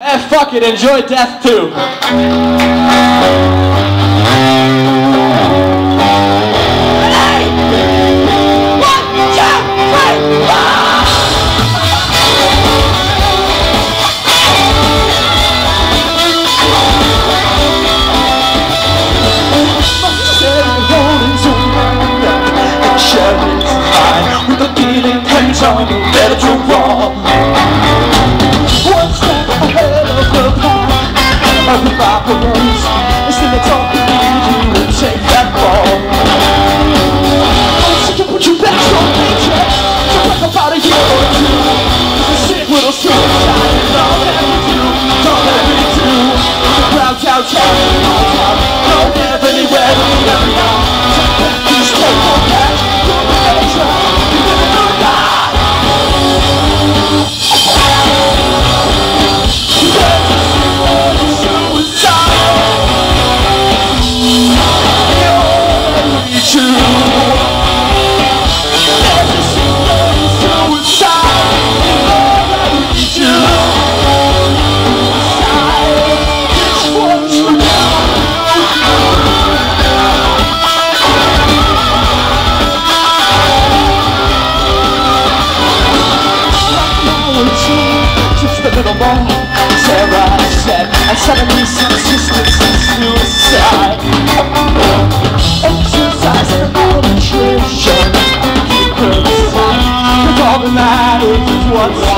Eh, fuck it, enjoy death too. Dealing tension, better to wrong. Pack of A little more Sarah said And suddenly subsistence is suicide. Exercise and nutrition Keep her inside Cause all that matters is what's